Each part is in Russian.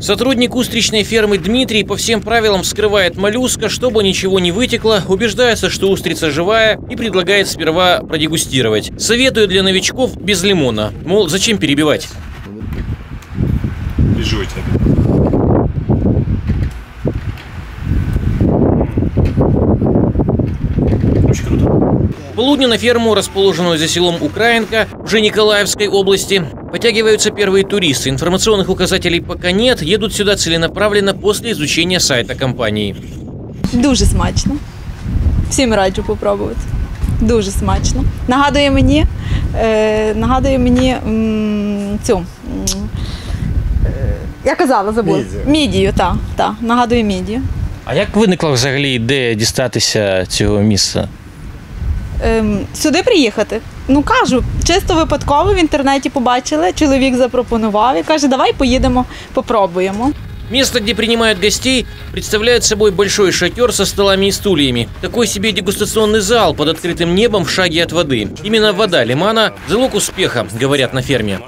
Сотрудник устричной фермы Дмитрий по всем правилам скрывает моллюска, чтобы ничего не вытекло, убеждается, что устрица живая и предлагает сперва продегустировать. Советую для новичков без лимона. Мол, зачем перебивать? И В полудня на ферму, расположенную за селом Украинка, уже Николаевской области, потягиваются первые туристы. Информационных указателей пока нет, едут сюда целенаправленно после изучения сайта компании. Дуже смачно. Всім раджу попробувати. Дуже смачно. Нагадує мені, е, нагадує мені м, цю. м, е, я казала, забула. Мідію. Мідію, так. Та, нагадує мідію. А як виникла взагалі ідея дістатися цього місця? Ем, сюди приїхати. Ну кажу, чисто випадково в інтернеті побачили, чоловік запропонував і каже, давай поїдемо, попробуємо. Место, где принимают гостей, представляет собой большой шатер со столами и стульями. Такой себе дегустационный зал под открытым небом в шаге от воды. Именно вода лимана – залог успеха, говорят на ферме.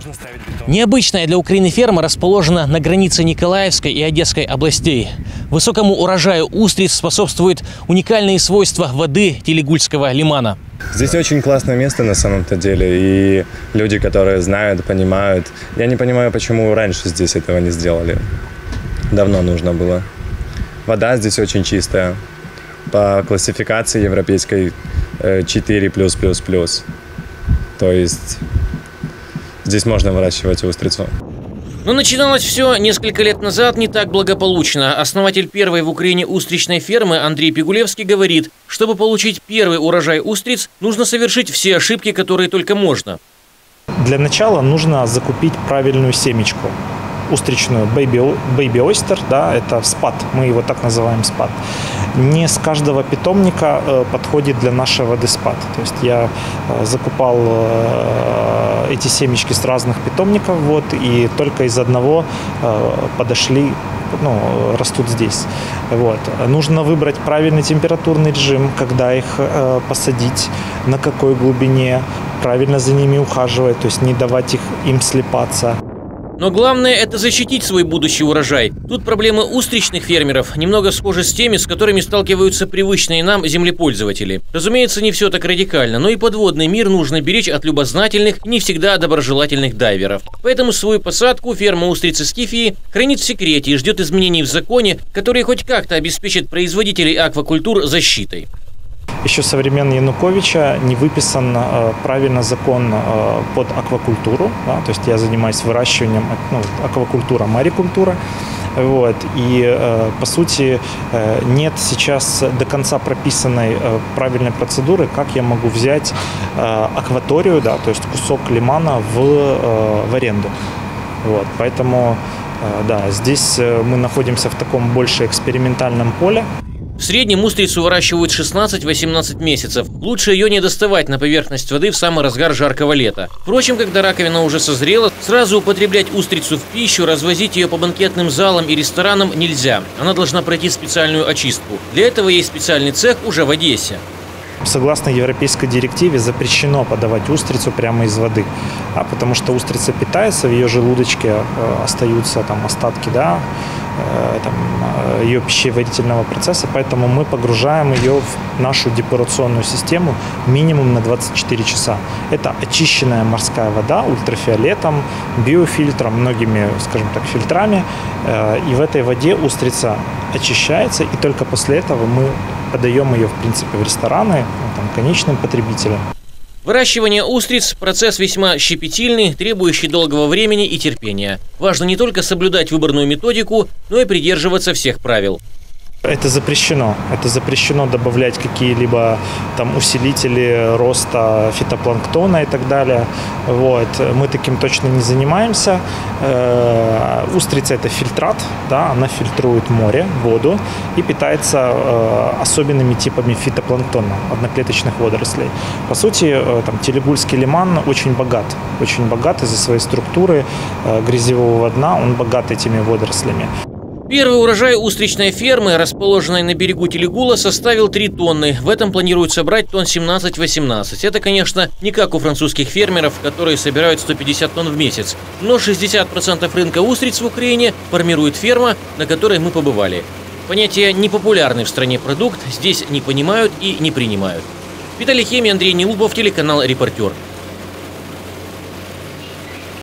Необычная для Украины ферма расположена на границе Николаевской и Одесской областей. Высокому урожаю устриц способствуют уникальные свойства воды Телегульского лимана. Здесь очень классное место на самом-то деле, и люди, которые знают, понимают. Я не понимаю, почему раньше здесь этого не сделали. Давно нужно было. Вода здесь очень чистая. По классификации европейской э, 4+++. То есть здесь можно выращивать устрицу. Но начиналось все несколько лет назад не так благополучно. Основатель первой в Украине устричной фермы Андрей Пигулевский говорит, чтобы получить первый урожай устриц, нужно совершить все ошибки, которые только можно. Для начала нужно закупить правильную семечку устричную baby, baby oyster, да, это спад, мы его так называем спад. Не с каждого питомника э, подходит для нашей воды спад. То есть я э, закупал э, эти семечки с разных питомников, вот, и только из одного подошли, ну, растут здесь. Вот. Нужно выбрать правильный температурный режим, когда их э, посадить, на какой глубине, правильно за ними ухаживать, то есть не давать их, им слепаться. Но главное – это защитить свой будущий урожай. Тут проблемы устричных фермеров немного схожи с теми, с которыми сталкиваются привычные нам землепользователи. Разумеется, не все так радикально, но и подводный мир нужно беречь от любознательных, не всегда доброжелательных дайверов. Поэтому свою посадку ферма устрицы Скифии хранит в секрете и ждет изменений в законе, которые хоть как-то обеспечат производителей аквакультур защитой. Еще со времен Януковича не выписан э, правильно закон э, под аквакультуру. да, то есть я занимаюсь выращиванием ну, аквакультура, марикультура. Вот, и, э, по сути, э, нет сейчас до конца прописанной э, правильной процедуры, как я могу взять э, акваторию, да, то есть кусок лимана в, э, в аренду. Вот, поэтому, э, да, здесь э, мы находимся в таком больше экспериментальном поле. В среднем устрицу выращивают 16-18 месяцев. Лучше ее не доставать на поверхность воды в самый разгар жаркого лета. Впрочем, когда раковина уже созрела, сразу употреблять устрицу в пищу, развозить ее по банкетным залам и ресторанам нельзя. Она должна пройти специальную очистку. Для этого есть специальный цех уже в Одессе. Согласно европейской директиве запрещено подавать устрицу прямо из воды, а потому что устрица питается, в ее желудочке э, остаются там остатки, да, там, э, ее пищеварительного процесса, поэтому мы погружаем ее в нашу депурационную систему минимум на 24 часа. Это очищенная морская вода ультрафиолетом, биофильтром, многими, скажем так, фильтрами, э, и в этой воде устрица очищается, и только после этого мы подаем ее, в принципе, в рестораны, ну, там, конечным потребителям. Выращивание устриц – процесс весьма щепетильный, требующий долгого времени и терпения. Важно не только соблюдать выборную методику, но и придерживаться всех правил. Это запрещено. Это запрещено добавлять какие-либо там усилители роста фитопланктона и так далее. Вот. Мы таким точно не занимаемся. Э, Устрица это фильтрат, да, она фильтрует море, воду и питается э, особенными типами фитопланктона, одноклеточных водорослей. По сути, э, там, Телегульский лиман очень богат, очень богат из-за своей структуры грязевого дна, он богат этими водорослями. Первый урожай устричной фермы, расположенной на берегу Телегула, составил 3 тонны. В этом планируют собрать тонн 17-18. Это, конечно, не как у французских фермеров, которые собирают 150 тонн в месяц. Но 60% рынка устриц в Украине формирует ферма, на которой мы побывали. Понятие «непопулярный в стране продукт» здесь не понимают и не принимают. Виталий Хеми, Андрей Нелубов, телеканал «Репортер».